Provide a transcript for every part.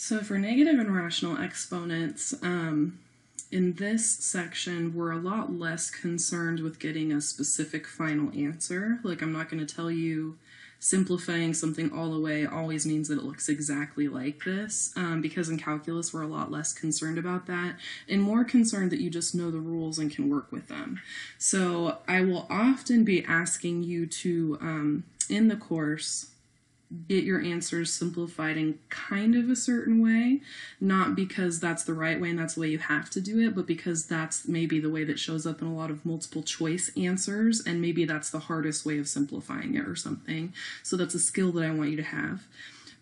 So for negative and rational exponents, um, in this section, we're a lot less concerned with getting a specific final answer. Like I'm not going to tell you simplifying something all the way always means that it looks exactly like this um, because in calculus we're a lot less concerned about that and more concerned that you just know the rules and can work with them. So I will often be asking you to, um, in the course, get your answers simplified in kind of a certain way, not because that's the right way and that's the way you have to do it, but because that's maybe the way that shows up in a lot of multiple choice answers, and maybe that's the hardest way of simplifying it or something. So that's a skill that I want you to have.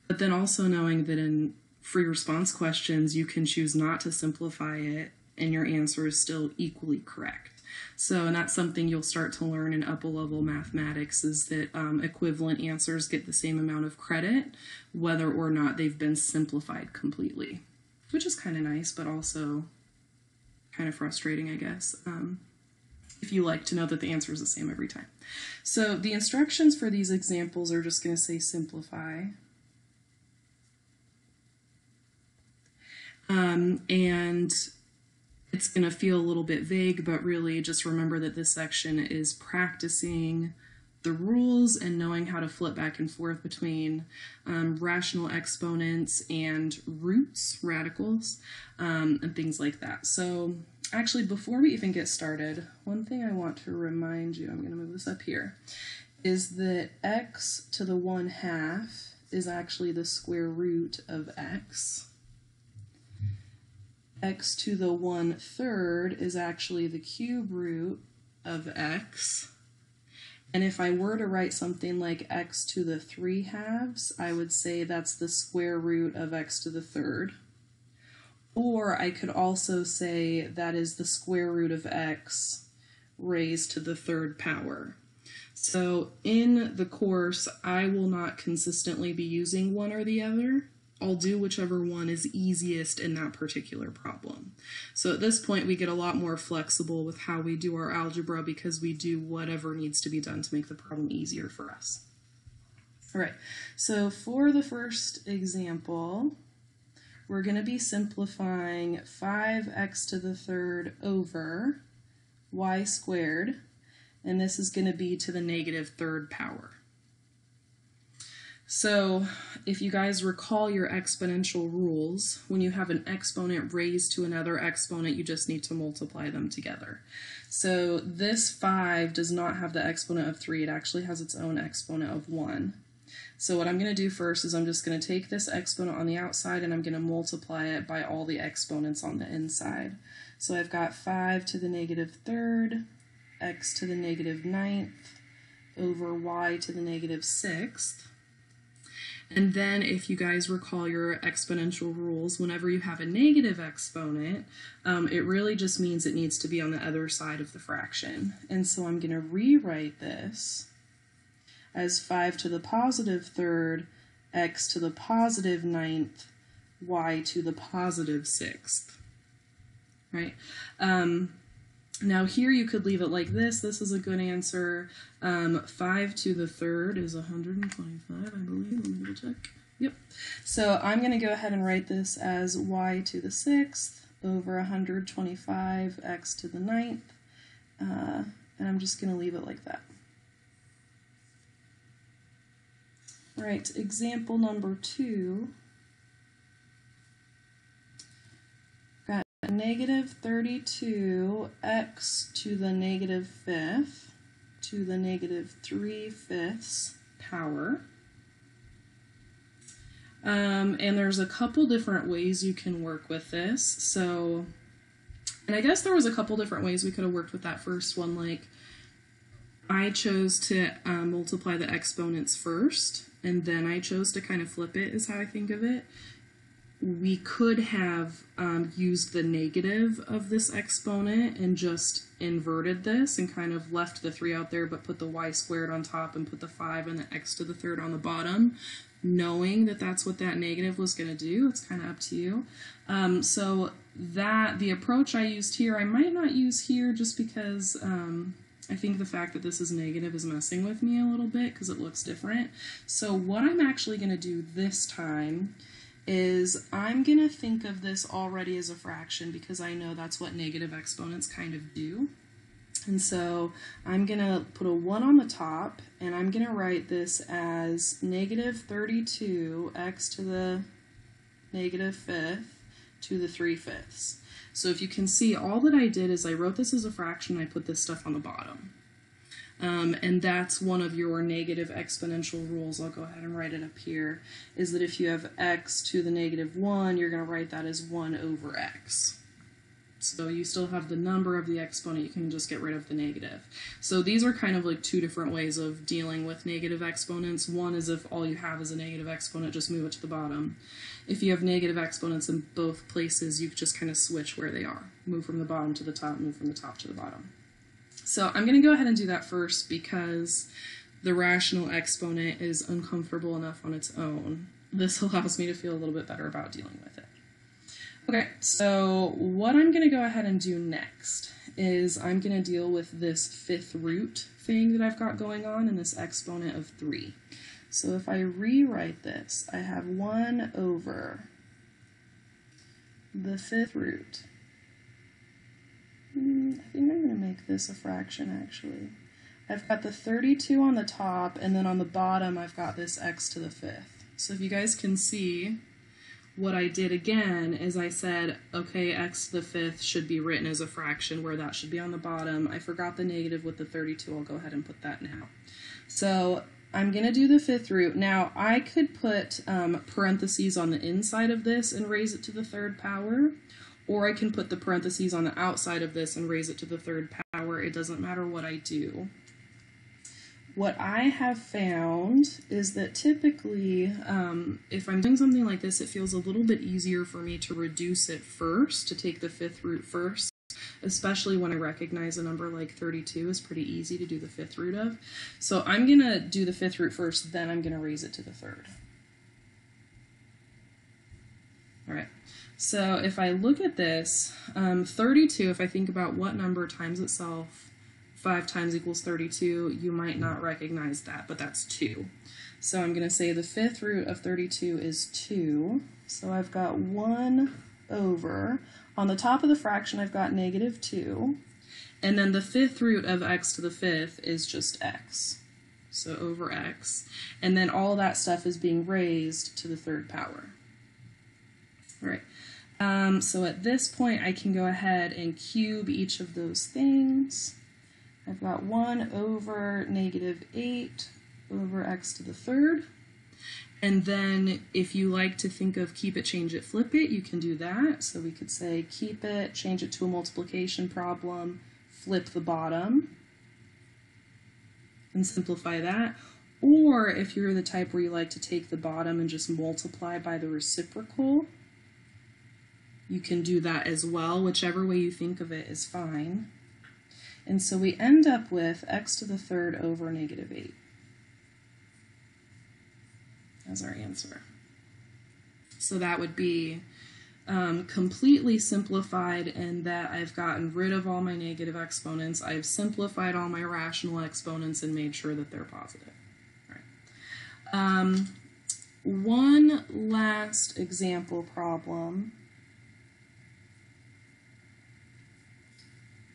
But then also knowing that in free response questions, you can choose not to simplify it and your answer is still equally correct. So, and that's something you'll start to learn in upper level mathematics is that um, equivalent answers get the same amount of credit, whether or not they've been simplified completely, which is kind of nice, but also kind of frustrating, I guess. Um, if you like to know that the answer is the same every time. So the instructions for these examples are just going to say simplify. Um, and it's going to feel a little bit vague, but really just remember that this section is practicing the rules and knowing how to flip back and forth between um, rational exponents and roots, radicals, um, and things like that. So actually, before we even get started, one thing I want to remind you, I'm going to move this up here, is that x to the 1 half is actually the square root of x x to the 1 third is actually the cube root of x. And if I were to write something like x to the 3 halves, I would say that's the square root of x to the third. Or I could also say that is the square root of x raised to the third power. So in the course, I will not consistently be using one or the other. I'll do whichever one is easiest in that particular problem. So at this point, we get a lot more flexible with how we do our algebra because we do whatever needs to be done to make the problem easier for us. All right, so for the first example, we're going to be simplifying 5x to the third over y squared, and this is going to be to the negative third power. So if you guys recall your exponential rules, when you have an exponent raised to another exponent, you just need to multiply them together. So this 5 does not have the exponent of 3, it actually has its own exponent of 1. So what I'm going to do first is I'm just going to take this exponent on the outside and I'm going to multiply it by all the exponents on the inside. So I've got 5 to the negative third, x to the negative ninth, over y to the negative sixth. And then if you guys recall your exponential rules, whenever you have a negative exponent, um, it really just means it needs to be on the other side of the fraction. And so I'm going to rewrite this as 5 to the positive third, x to the positive ninth, y to the positive sixth. Right? Um, now here you could leave it like this. This is a good answer. Um, 5 to the third is 125, I believe. Let me double check. Yep. So I'm going to go ahead and write this as y to the sixth over 125 x to the ninth. Uh, and I'm just going to leave it like that. Right, example number two. Negative 32x to the negative fifth to the negative 3 fifths power. Um, and there's a couple different ways you can work with this. So, and I guess there was a couple different ways we could have worked with that first one. Like, I chose to uh, multiply the exponents first, and then I chose to kind of flip it, is how I think of it we could have um, used the negative of this exponent and just inverted this and kind of left the 3 out there but put the y squared on top and put the 5 and the x to the third on the bottom. Knowing that that's what that negative was going to do it's kind of up to you. Um, so that the approach I used here I might not use here just because um, I think the fact that this is negative is messing with me a little bit because it looks different. So what I'm actually going to do this time is I'm going to think of this already as a fraction because I know that's what negative exponents kind of do. And so I'm going to put a 1 on the top, and I'm going to write this as negative 32x to the negative fifth to the 3 fifths. So if you can see, all that I did is I wrote this as a fraction, I put this stuff on the bottom. Um, and that's one of your negative exponential rules. I'll go ahead and write it up here, is that if you have x to the negative 1, you're going to write that as 1 over x. So you still have the number of the exponent, you can just get rid of the negative. So these are kind of like two different ways of dealing with negative exponents. One is if all you have is a negative exponent, just move it to the bottom. If you have negative exponents in both places, you just kind of switch where they are. Move from the bottom to the top, move from the top to the bottom. So I'm going to go ahead and do that first because the rational exponent is uncomfortable enough on its own. This allows me to feel a little bit better about dealing with it. Okay, so what I'm going to go ahead and do next is I'm going to deal with this fifth root thing that I've got going on and this exponent of 3. So if I rewrite this, I have 1 over the fifth root Hmm, I think I'm going to make this a fraction actually. I've got the 32 on the top, and then on the bottom I've got this x to the fifth. So if you guys can see, what I did again is I said, okay, x to the fifth should be written as a fraction where that should be on the bottom. I forgot the negative with the 32. I'll go ahead and put that now. So I'm going to do the fifth root. Now, I could put um, parentheses on the inside of this and raise it to the third power, or I can put the parentheses on the outside of this and raise it to the third power. It doesn't matter what I do. What I have found is that typically, um, if I'm doing something like this, it feels a little bit easier for me to reduce it first, to take the fifth root first, especially when I recognize a number like 32 is pretty easy to do the fifth root of. So I'm going to do the fifth root first, then I'm going to raise it to the third. All right. So if I look at this, um, 32, if I think about what number times itself 5 times equals 32, you might not recognize that, but that's 2. So I'm going to say the fifth root of 32 is 2. So I've got 1 over. On the top of the fraction, I've got negative 2. And then the fifth root of x to the fifth is just x. So over x. And then all that stuff is being raised to the third power. All right. Um, so at this point, I can go ahead and cube each of those things. I've got 1 over negative 8 over x to the third. And then if you like to think of keep it, change it, flip it, you can do that. So we could say keep it, change it to a multiplication problem, flip the bottom, and simplify that. Or if you're the type where you like to take the bottom and just multiply by the reciprocal, you can do that as well. Whichever way you think of it is fine. And so we end up with x to the third over negative 8 as our answer. So that would be um, completely simplified in that I've gotten rid of all my negative exponents, I've simplified all my rational exponents and made sure that they're positive. Um, one last example problem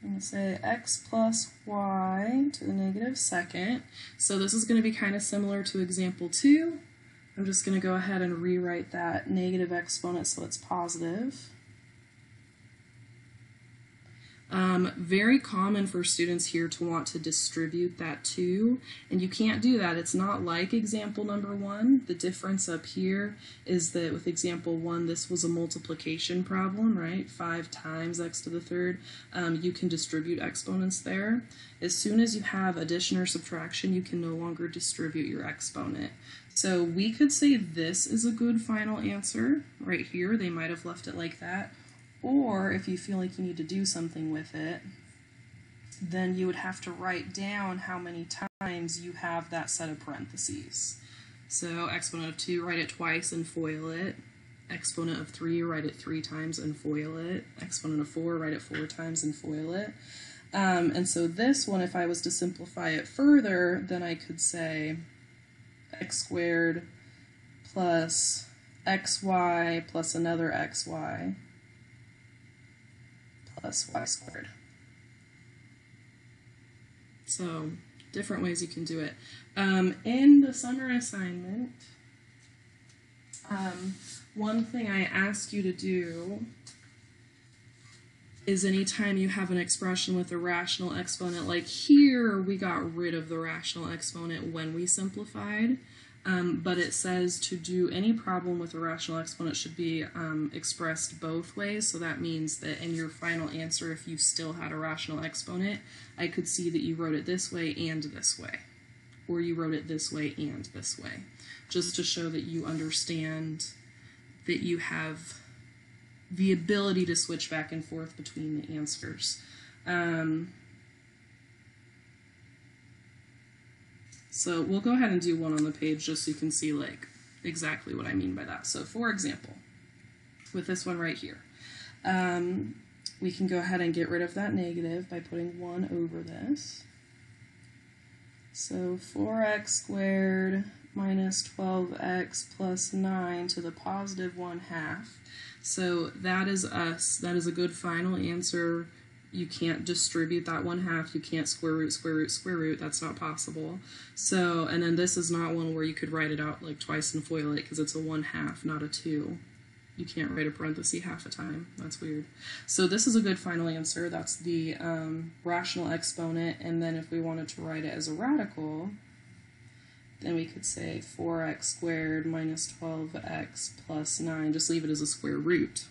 I'm going to say x plus y to the negative second. So this is going to be kind of similar to example 2. I'm just going to go ahead and rewrite that negative exponent so it's positive. Um, very common for students here to want to distribute that too, and you can't do that. It's not like example number one. The difference up here is that with example one, this was a multiplication problem, right? Five times x to the third. Um, you can distribute exponents there. As soon as you have addition or subtraction, you can no longer distribute your exponent. So we could say this is a good final answer right here. They might have left it like that. Or if you feel like you need to do something with it, then you would have to write down how many times you have that set of parentheses. So exponent of 2, write it twice and FOIL it. Exponent of 3, write it three times and FOIL it. Exponent of 4, write it four times and FOIL it. Um, and so this one, if I was to simplify it further, then I could say x squared plus xy plus another xy plus y squared. So different ways you can do it. Um, in the summer assignment, um, one thing I ask you to do is anytime you have an expression with a rational exponent, like here we got rid of the rational exponent when we simplified, um, but it says to do any problem with a rational exponent should be um, expressed both ways. So that means that in your final answer, if you still had a rational exponent, I could see that you wrote it this way and this way, or you wrote it this way and this way, just to show that you understand that you have the ability to switch back and forth between the answers. Um, so we'll go ahead and do one on the page just so you can see like exactly what I mean by that. So for example, with this one right here, um, we can go ahead and get rid of that negative by putting 1 over this. So 4x squared minus 12x plus 9 to the positive 1 half. So that is us. That is a good final answer. You can't distribute that 1 half. You can't square root, square root, square root. That's not possible. So, and then this is not one where you could write it out like twice and FOIL it because it's a 1 half, not a 2 you can't write a parenthesis half a time. That's weird. So this is a good final answer. That's the um, rational exponent. And then if we wanted to write it as a radical, then we could say 4x squared minus 12x plus 9. Just leave it as a square root.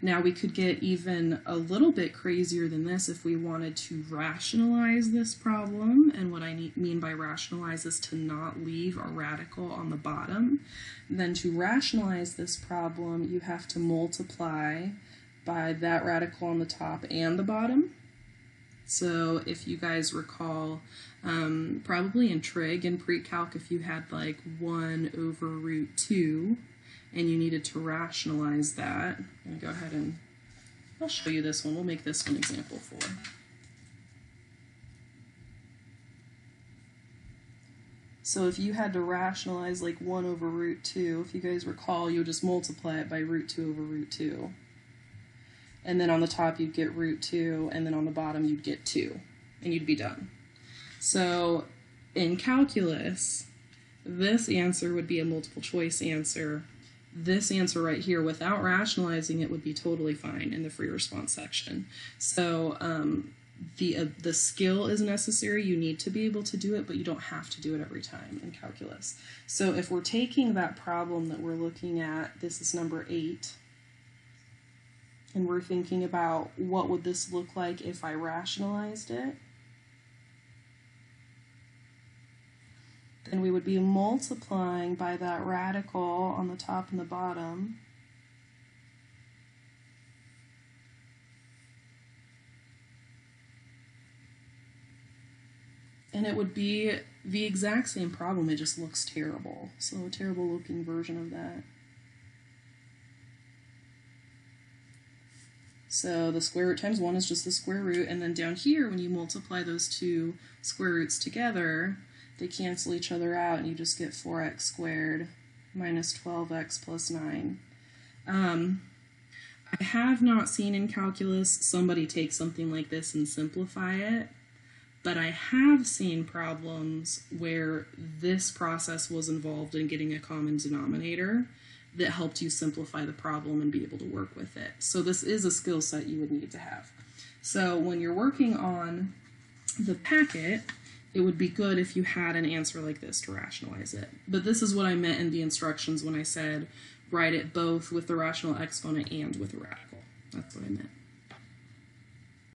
Now we could get even a little bit crazier than this if we wanted to rationalize this problem. And what I mean by rationalize is to not leave a radical on the bottom. Then to rationalize this problem, you have to multiply by that radical on the top and the bottom. So if you guys recall, um, probably in trig and pre-calc, if you had like 1 over root 2, and you needed to rationalize that. I'm go ahead and I'll show you this one. We'll make this one example four. So if you had to rationalize like 1 over root 2, if you guys recall, you would just multiply it by root 2 over root 2. And then on the top you'd get root 2, and then on the bottom you'd get 2, and you'd be done. So in calculus, this answer would be a multiple choice answer this answer right here without rationalizing it would be totally fine in the free response section. So um, the uh, the skill is necessary. You need to be able to do it, but you don't have to do it every time in calculus. So if we're taking that problem that we're looking at, this is number eight, and we're thinking about what would this look like if I rationalized it. Then we would be multiplying by that radical on the top and the bottom. And it would be the exact same problem, it just looks terrible. So a terrible looking version of that. So the square root times 1 is just the square root, and then down here, when you multiply those two square roots together, they cancel each other out and you just get 4x squared minus 12x plus 9. Um, I have not seen in calculus somebody take something like this and simplify it, but I have seen problems where this process was involved in getting a common denominator that helped you simplify the problem and be able to work with it. So this is a skill set you would need to have. So when you're working on the packet, it would be good if you had an answer like this to rationalize it. But this is what I meant in the instructions when I said write it both with the rational exponent and with a radical. That's what I meant.